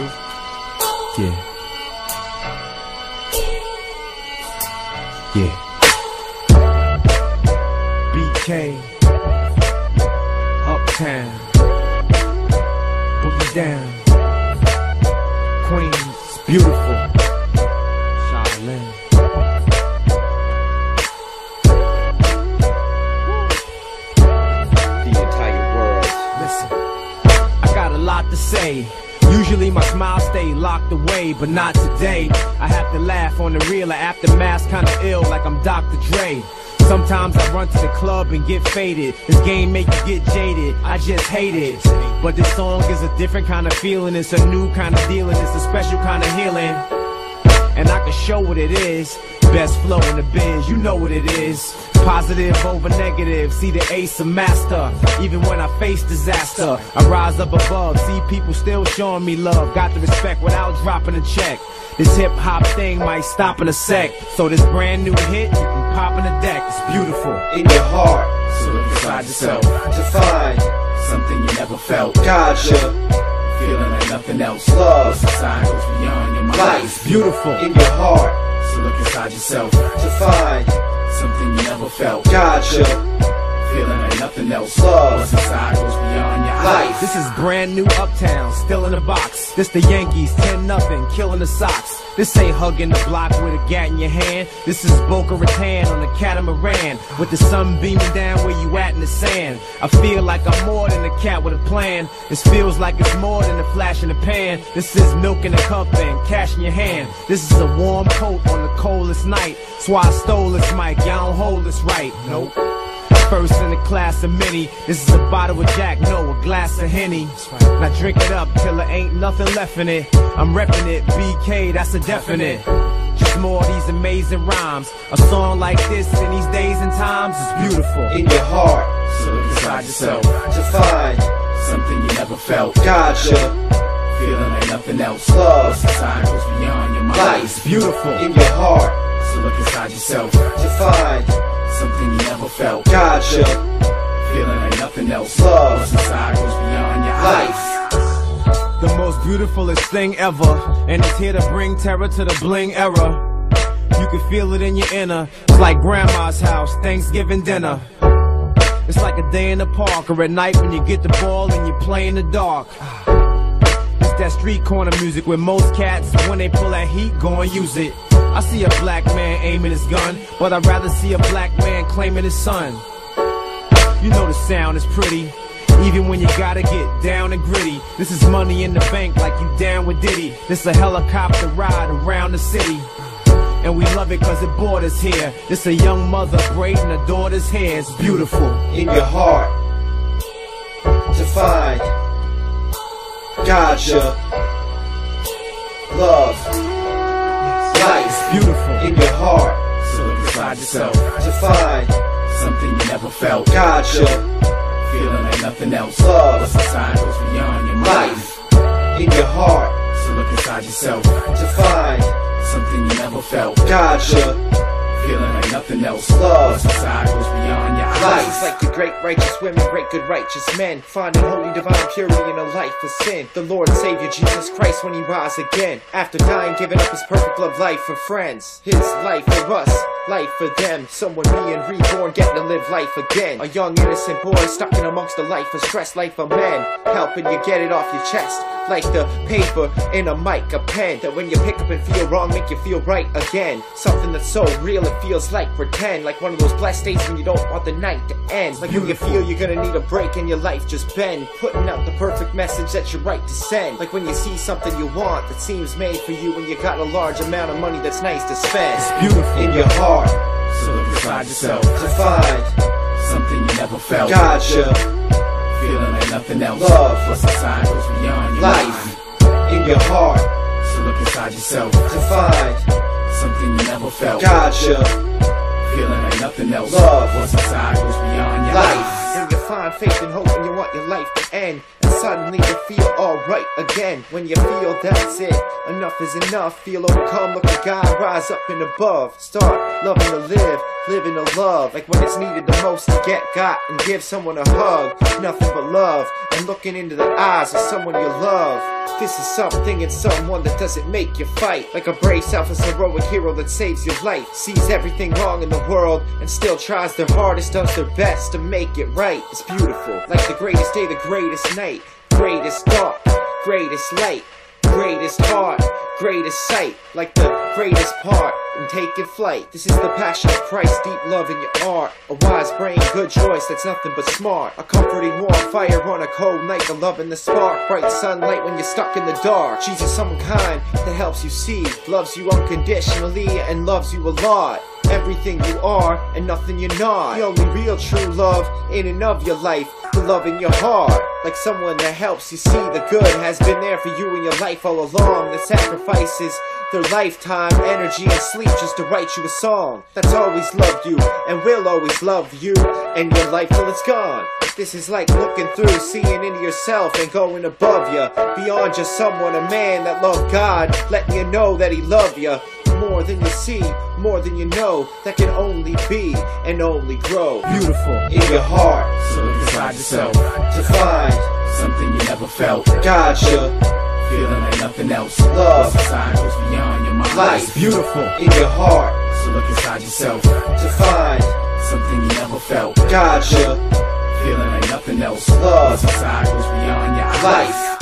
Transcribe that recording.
true? Yeah. Yeah. BK. Uptown. Boogie down. Queens. Beautiful. Charlene. the entire world. Listen, I got a lot to say. Usually my smile stay locked away, but not today. I have to laugh on the real aftermath, kinda ill, like I'm Dr. Dre. Sometimes I run to the club and get faded. This game make you get jaded. I just hate it. But this song is a different kind of feeling. It's a new kind of dealing. It's a special kind of healing. And I can show what it is. Best flow in the biz, you know what it is. Positive over negative, see the ace of master. Even when I face disaster, I rise up above. See people still showing me love. Got the respect without dropping a check. This hip hop thing might stop in a sec. So this brand new hit, you can pop in the deck. It's beautiful. In your heart, So look inside yourself. to find Something you never felt. gotcha, Feeling like nothing else. love, Inside goes beyond your mind. life. Beautiful. In your heart, yourself. to find Something you never felt. gotcha, Feeling like nothing else. Love. What's inside This is brand new uptown, still in the box. This the Yankees, 10 nothing, killing the Sox. This ain't hugging the block with a gat in your hand. This is Boca Raton on a catamaran with the sun beaming down where you at in the sand. I feel like I'm more than a cat with a plan. This feels like it's more than a flash in the pan. This is milk in a cup and cash in your hand. This is a warm coat on the coldest night. That's why I stole this mic. Y'all don't hold this right. Nope. First in the class of many. This is a bottle of Jack, no, a glass of Henny. Now drink it up till there ain't nothing left in it. I'm reppin' it, BK, that's a definite. Just more of these amazing rhymes. A song like this in these days and times is beautiful. In your heart, So look inside yourself. to find Something you never felt. gotcha, Feeling like nothing else. love, inside goes beyond your mind. life. Beautiful. In your heart, So look inside yourself. to find Something you never felt. gotcha, Feeling like nothing else. Love. What's inside goes beyond your eyes. The most beautifulest thing ever. And it's here to bring terror to the bling era. You can feel it in your inner. It's like grandma's house, Thanksgiving dinner. It's like a day in the park or at night when you get the ball and you play in the dark. It's that street corner music where most cats, when they pull that heat, go and use it. I see a black man aiming his gun, but I'd rather see a black man claiming his son. You know the sound is pretty. Even when you gotta get down and gritty. This is money in the bank like you down with Diddy. This a helicopter ride around the city. And we love it cause it us here. This a young mother braiding her daughter's hair. It's beautiful. In your heart, to find gotcha, love, life. Beautiful. In your heart, So look inside yourself. to find Something you never felt. gotcha, Feeling like nothing else. Love. What's inside goes beyond your mind. life. In your heart, So look inside yourself. to find Something you never felt. gotcha, Feeling like nothing else. Love. What's inside goes beyond your eyes. Like the great righteous women, great good righteous men, finding holy divine purity in a life of sin. The Lord Savior Jesus Christ when he rise again, after dying, giving up his perfect love life for friends. His life for us, life for them. Someone being reborn, getting to live life again. A young innocent boy stuck in amongst the life of stress, life of men, helping you get it off your chest. Like the paper in a mic, a pen that when you pick up and feel wrong, make you feel right again. Something that's so real, it feels like pretend. Like one of those blessed days when you don't want the night to end. Like when you feel you're gonna need a break in your life, just bend. Putting out the perfect message that you're right to send. Like when you see something you want that seems made for you when you got a large amount of money that's nice to spend. It's Beautiful. In your heart, So look inside yourself. to find Something you never felt. gotcha, Feeling like nothing else. Love. What's inside goes beyond your life. mind. In your heart, So look inside yourself. to find Something you never felt. gotcha, Feeling like nothing else. Love. What's inside goes beyond your Life. eyes. When you find faith and hope and you want your life to end And suddenly you feel alright again When you feel that's it, enough is enough Feel overcome, look at God, rise up and above Start loving to live, living a love like when it's needed the most to get got and give someone a hug. Nothing but love and looking into the eyes of someone you love. This is something and someone that doesn't make you fight. Like a brave, selfless, heroic hero that saves your life. Sees everything wrong in the world and still tries their hardest, does their best to make it right. It's beautiful. Like the greatest day, the greatest night. Greatest dark, greatest light. Greatest heart, greatest sight, like the greatest part in taking flight. This is the passion of Christ, deep love in your art. A wise brain, good choice, that's nothing but smart. A comforting warm fire on a cold night, the love and the spark. Bright sunlight when you're stuck in the dark. Jesus, some kind that helps you see, loves you unconditionally and loves you a lot everything you are and nothing you're not. The only real true love in and of your life, the love in your heart. Like someone that helps you see the good has been there for you in your life all along. The sacrifices their lifetime, energy, and sleep just to write you a song. That's always loved you and will always love you and your life till it's gone. This is like looking through, seeing into yourself and going above you. Beyond just someone, a man that loved God, letting you know that he loved you more than you see, more than you know, that can only be and only grow. Beautiful. In your heart, So look inside yourself. to find Something you never felt. Gotcha, Feeling like nothing else. Love. Inside goes beyond your mind. life, Beautiful. in your heart, So look inside yourself. to find Something you never felt. Gotcha, Feeling like nothing else. Love. This inside goes beyond your eyes. life,